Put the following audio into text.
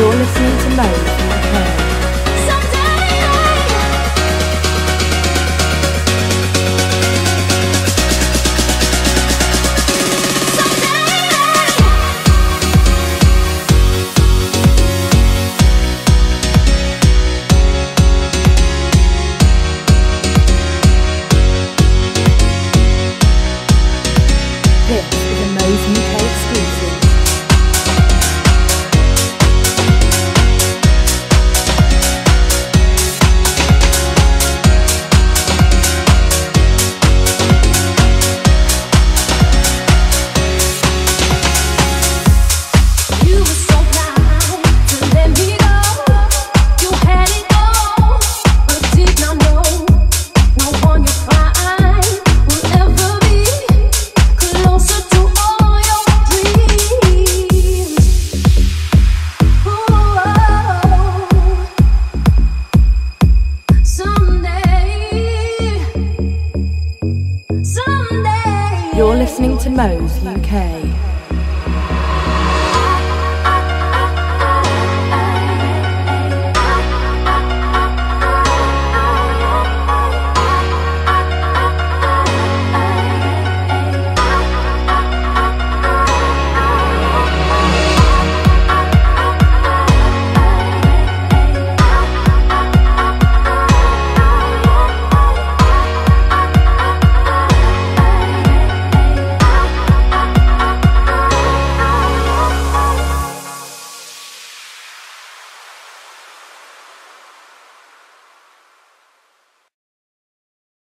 You're listening to Moe's listening to Moe's UK.